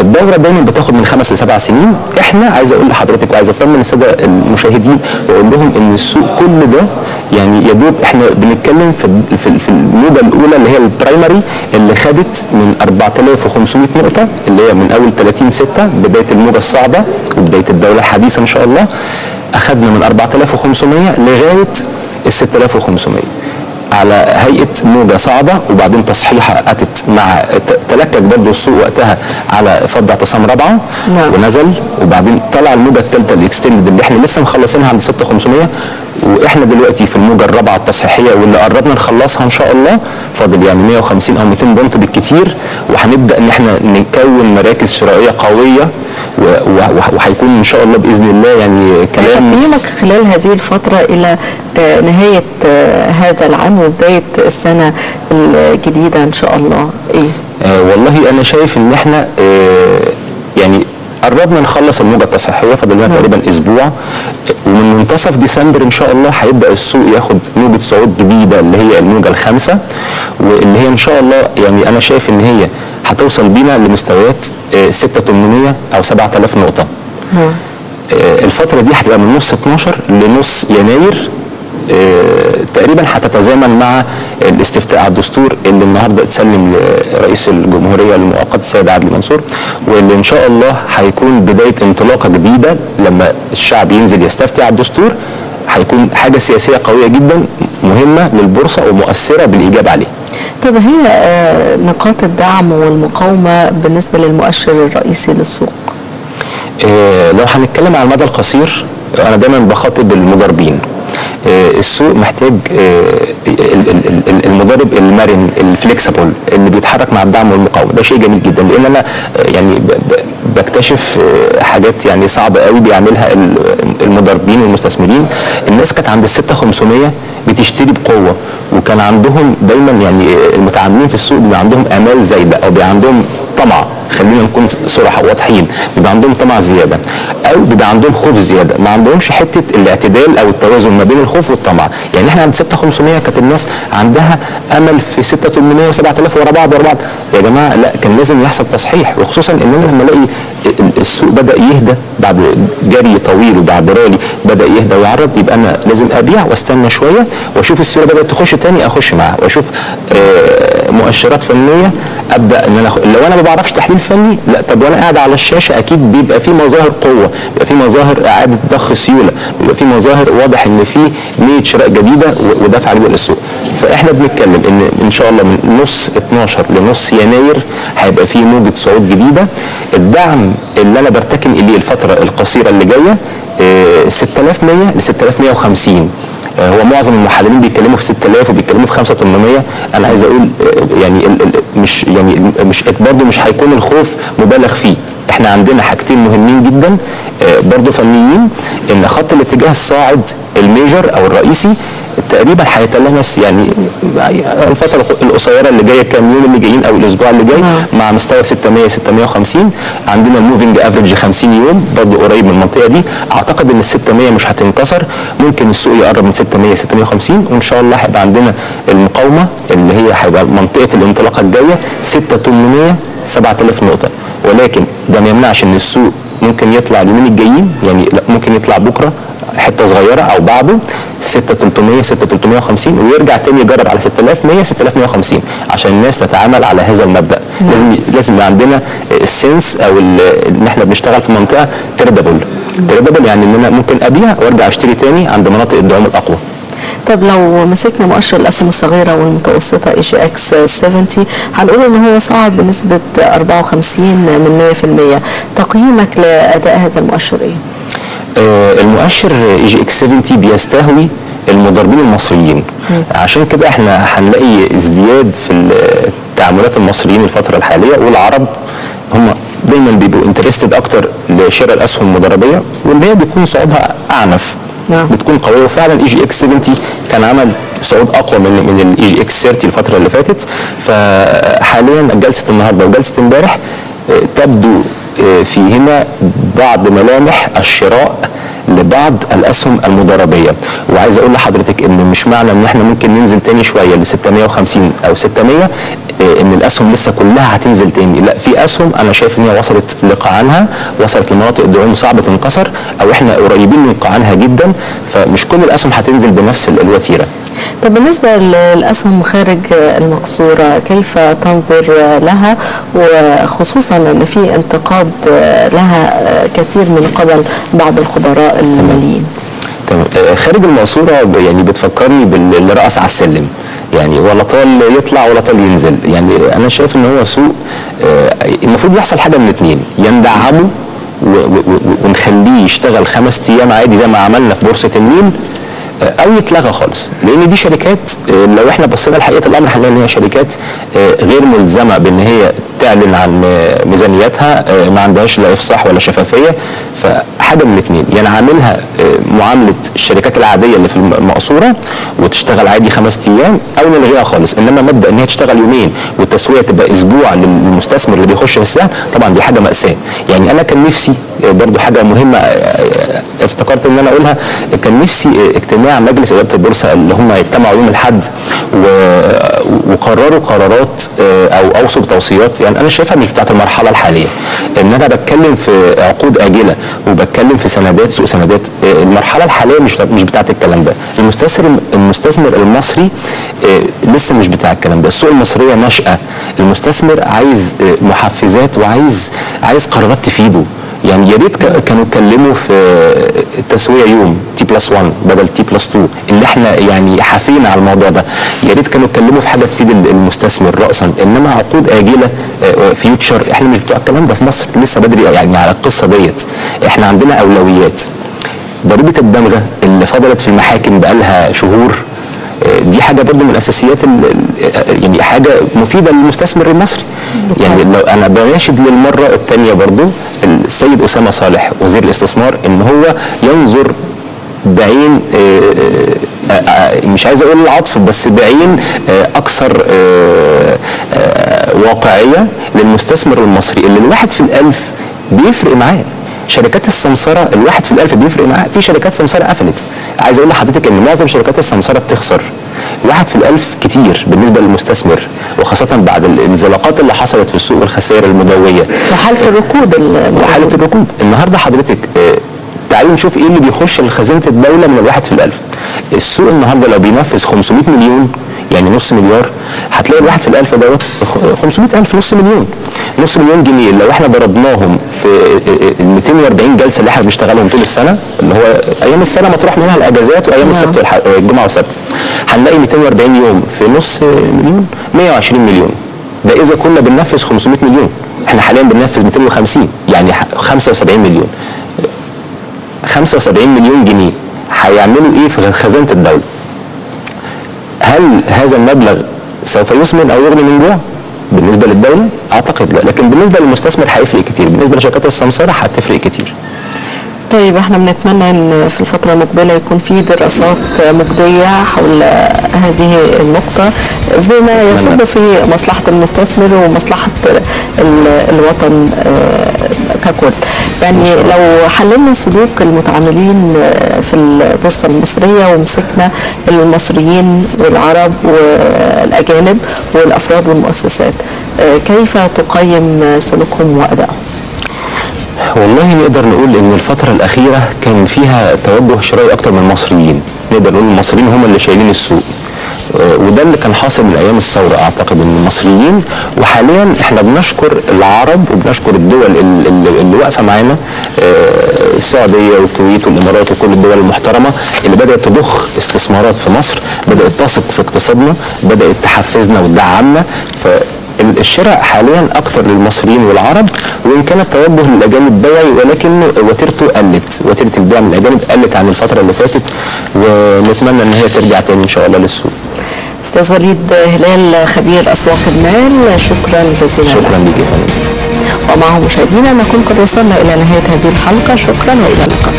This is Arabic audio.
الدورة دايما بتاخد من خمس لسبع سنين. إحنا عايز أقول لحضرتك وعايز اطمن الساده المشاهدين وأقول لهم إن السوق كل ده يعني يا دوب إحنا بنتكلم في في, في الموجة الأولى اللي هي البرايمري اللي خدت من 4500 نقطة اللي هي من أول 30 6 بدايه الموجة الصعبه وبدايه الدولة الحديثة إن شاء الله. اخذنا من 4500 لغاية ال 6500 على هيئة موجة صعبة وبعدين تصحيحه أتت مع تلكك برضه السوق وقتها على فض اعتصام رابعه نعم. ونزل وبعدين طلع الموجة الثالثه ال extended اللي إحنا لسه مخلصينها عند 6500 وإحنا دلوقتي في الموجه الرابعه التصحيحية واللي قربنا نخلصها إن شاء الله فاضل يعني 150 أو 200 point بالكتير وهنبدأ إن إحنا نكون مراكز شرائيه قوية وهيكون إن شاء الله بإذن الله يعني كلام تقييمك خلال هذه الفترة إلى آه، نهاية آه، هذا العام وبداية السنة الجديدة إن شاء الله إيه؟ آه والله أنا شايف إن إحنا آه يعني قربنا نخلص الموجة التصحيحيه فاضل لنا تقريبا أسبوع. ومن منتصف ديسمبر إن شاء الله هيبدأ السوق ياخد موجة صعود جديدة اللي هي الموجة الخامسة واللي هي إن شاء الله يعني أنا شايف إن هي هتوصل بينا لمستويات آه 6800 أو 7000 نقطة. نعم. آه، الفترة دي هتبقى من نص 12 لنص يناير. آه، تقريبا هتتزامن مع الاستفتاء على الدستور اللي النهارده اتسلم لرئيس الجمهورية المؤقت السيد عدلي منصور واللي إن شاء الله هيكون بداية انطلاقة جديدة لما الشعب ينزل يستفتي على الدستور هيكون حاجة سياسية قوية جدا مهمة للبورصة ومؤثرة بالإيجاب عليه. طب هي آه، نقاط الدعم والمقاومة بالنسبة للمؤشر الرئيسي للسوق آه، لو هنتكلم على المدى القصير أنا دايما بخاطب المضاربين آه، السوق محتاج آه، ال- ال- ال- المضارب المرن الفليكسبل اللي بيتحرك مع الدعم والمقاومة. ده شيء جميل جدا لأن أنا آه، يعني بكتشف آه، حاجات يعني صعبة قوي بيعملها ال- المضاربين والمستثمرين. الناس كانت عند ال 6500 بتشتري بقوة وكان عندهم دايما يعني آه، المتعاملين في السوق بيبقى عندهم آمال زايدة أو بيبقى عندهم طمع. خلينا نكون صراحة واضحين. بيبقى عندهم طمع زيادة. أو بيبقى عندهم خوف زيادة. ما عندهمش حتة الاعتدال أو التوازن ما بين الخوف والطمع. يعني إحنا عند 6500 كانت الناس عندها أمل في 6800 و7000 ورا بعض ورا بعض. يا جماعة لا كان لازم يحصل تصحيح. وخصوصا إن أنا لما ألاقي ال- السوق بدأ يهدى بعد جري طويل وبعد رالي بدأ يهدى ويعرض يبقى أنا لازم أبيع وأستنى شوية وأشوف السيوله بدأت تخش تاني أخش معاها. وأشوف آه، مؤشرات فنية أبدأ إن أنا. لو أنا ما بعرفش تحليل فني لا طب وأنا قاعد على الشاشة أكيد بيبقى في مظاهر قوة بيبقى في مظاهر إعادة ضخ سيولة بيبقى في مظاهر واضح إن في نية شراء جديدة و- ودفع جديد للسوق فإحنا بنتكلم إن إن شاء الله من نص 12 لنص يناير هيبقى في موجة صعود جديدة الدعم اللي أنا برتكن إليه الفترة القصيرة اللي جاية آه، 6100 ل 6150 آه، هو معظم المحللين بيتكلموا في 6000 وبيتكلموا في 5800 أنا عايز أقول آه، يعني مش يعني مش برضه مش هيكون الخوف مبالغ فيه. إحنا عندنا حاجتين مهمين جدا آه، برضه فنيين إن خط الاتجاه الصاعد ال major أو الرئيسي تقريبا هيتلامس يعني الفترة القصيرة اللي جاية كام يوم اللي جايين أو الأسبوع اللي جاي. مع مستوى 600 650 عندنا ال moving average 50 يوم برضه قريب من المنطقة دي. أعتقد إن ال 600 مش هتنكسر ممكن السوق يقرب من 600 650 وإن شاء الله هيبقى عندنا المقاومة اللي هي هيبقى منطقة الانطلاقة الجاية 6800 7000 نقطة. ولكن ده ما يمنعش إن السوق ممكن يطلع اليومين الجايين يعني لا ممكن يطلع بكرة حتة صغيرة أو بعده. 6300 6350 ويرجع تاني يجرب على 6100 6150 عشان الناس تتعامل على هذا المبدأ. لازم لازم يبقى عندنا السنس أو إن إحنا بنشتغل في منطقة tradable tradable يعني إن أنا ممكن أبيع وأرجع أشتري تاني عند مناطق الدعم الأقوى. طب لو مسكنا مؤشر الأسهم الصغيرة والمتوسطة EGX 70 هنقول إن هو صعد بنسبة 54 من 100% تقييمك لأداء هذا المؤشر إيه؟ آه، المؤشر اي جي إكس 70 بيستهوي المضاربين المصريين. عشان كده إحنا هنلاقي ازدياد في التعاملات المصريين الفترة الحالية والعرب هم دايما بيبقوا interested أكتر لشراء الأسهم المضاربيه واللي هي بيكون صعودها أعنف. نعم. بتكون قوية. وفعلا EGX 70 كان عمل صعود أقوى من من ال EGX 30 الفترة اللي فاتت. فحاليا جلسة النهارده وجلسة امبارح آه، تبدو فيهما بعض ملامح الشراء لبعض الأسهم المضاربيه وعايز أقول لحضرتك إن مش معنى إن إحنا ممكن ننزل تاني شوية ل 650 أو 600 آه، إن الأسهم لسه كلها هتنزل تاني. لا في أسهم أنا شايف إن هي وصلت لقاعانها وصلت لمناطق دعوم صعبة تنكسر أو إحنا قريبين من قاعانها جدا فمش كل الأسهم هتنزل بنفس ال- الوتيرة. طب بالنسبة للأسهم خارج المقصورة كيف تنظر لها؟ وخصوصا أن في انتقاد لها كثير من قبل بعض الخبراء الماليين. تمام. آه، خارج المقصورة يعني بتفكرني باللي رقص على السلم. يعني ولا طال يطلع ولا طال ينزل. يعني أنا شايف إن هو سوق آه، المفروض يحصل حاجة من اتنين. يا ندعمه ونخليه يشتغل خمس أيام عادي زي ما عملنا في بورصة النيل آه، أو يتلغى خالص. لأن دي شركات آه، لو إحنا بصينا لحقيقة الأمر هنلاقي إن هي شركات غير ملزمة بإن هي تعلن عن ميزانيتها آه، ما عندهاش لا إفصاح ولا شفافية. فحاجة من الاثنين يا نعاملها آه، معاملة الشركات العادية اللي في المقصورة وتشتغل عادي خمس أيام أو نلغيها خالص. إنما مبدأ إن هي تشتغل يومين والتسوية تبقى أسبوع للمستثمر اللي بيخش في السهم طبعا دي حاجة مأساة. يعني أنا كان نفسي برضو حاجة مهمة افتكرت إن أنا أقولها كان نفسي اجتماع مجلس إدارة البورصة اللي هم يجتمعوا يوم الأحد وقرروا قرارات أو أوصوا بتوصيات يعني أنا شايفها مش بتاعت المرحلة الحالية. إن أنا بتكلم في عقود آجلة وبتكلم في سندات سوق سندات المرحلة الحالية مش مش بتاعت الكلام ده. المستثمر المستثمر المصري آه، لسه مش بتاع الكلام ده. السوق المصرية ناشئة. المستثمر عايز آه، محفزات وعايز عايز قرارات تفيده. يعني يا ريت كانوا اتكلموا في التسويه يوم T plus 1 بدل T plus 2 اللي إحنا يعني حافينا على الموضوع ده. يا ريت كانوا اتكلموا في حاجة تفيد ال- المستثمر راسا. إنما عقود آجلة فيوتشر إحنا مش بتوع الكلام ده في مصر. لسه بدري يعني على القصة ديت. إحنا عندنا أولويات. ضريبة الدمغة اللي فضلت في المحاكم بقالها شهور دي حاجة برضو من الأساسيات ال- ال- يعني حاجة مفيدة للمستثمر المصري. يعني لو أنا بناشد للمرة الثانية برضو السيد أسامة صالح وزير الاستثمار إن هو ينظر بعين آه، آه، آه، مش عايز أقول العطف بس بعين آه، أكثر آه، آه، واقعية للمستثمر المصري اللي الواحد في الألف بيفرق معاه. شركات السمسرة الواحد في الألف بيفرق معاه. في شركات سمسرة قفلت. عايز أقول لحضرتك إن معظم شركات السمسرة بتخسر. واحد في الألف كتير بالنسبة للمستثمر وخاصة بعد الانزلاقات اللي حصلت في السوق والخسائر المدوية. وحالة الركود ال- وحالة الركود. النهارده حضرتك آه، تعالوا نشوف إيه اللي بيخش لخزينه الدولة من الواحد في الألف. السوق النهارده لو بينفذ 500 مليون يعني نص مليار هتلاقي الواحد في الألف دوت خ- 500 ألف نص مليون. نص مليون جنيه لو إحنا ضربناهم في ال 240 جلسة اللي إحنا بنشتغلهم طول السنة اللي هو أيام السنة مطروح منها الأجازات وأيام السبت والح- الجمعة والسبت. هنلاقي 240 يوم في نص مليون 120 مليون. ده إذا كنا بننفذ 500 مليون. إحنا حاليا بننفذ 250 يعني ح- 75 مليون. 75 مليون جنيه هيعملوا إيه في خزانة الدولة؟ هل هذا المبلغ سوف يسمن أو يغني من جوع؟ بالنسبة للدولة أعتقد لا. لكن بالنسبة للمستثمر هيفرق كتير. بالنسبة لشركات السمسرة هتفرق كتير. طيب إحنا بنتمنى إن في الفترة المقبلة يكون في دراسات مجدية حول هذه النقطة بما يصب في مصلحة المستثمر ومصلحة ال- الوطن آه، ككل يعني لو حللنا سلوك المتعاملين في البورصة المصرية ومسكنا المصريين والعرب والأجانب والأفراد والمؤسسات آه، كيف تقيم سلوكهم وأدائهم؟ والله نقدر نقول إن الفترة الأخيرة كان فيها توجه شرائي أكتر من المصريين. نقدر نقول المصريين هم اللي شايلين السوق. آه، وده اللي كان حاصل من أيام الثورة أعتقد إن المصريين وحاليا إحنا بنشكر العرب وبنشكر الدول ال- ال- اللي واقفة معانا آه، السعودية والكويت والإمارات وكل الدول المحترمة اللي بدأت تضخ استثمارات في مصر بدأت تثق في اقتصادنا بدأت تحفزنا وتدعمنا. الشراء حاليا أكثر للمصريين والعرب وإن كان التوجه للأجانب بيعي ولكن وتيرته قلت وتيره البيع من الأجانب قلت عن الفترة اللي فاتت ونتمنى إن هي ترجع تاني إن شاء الله للسوق. أستاذ وليد هلال خبير أسواق المال شكرا جزيلا شكرا لك يا فندم. ومعه مشاهدينا نكون قد وصلنا إلى نهاية هذه الحلقة. شكرا وإلى اللقاء.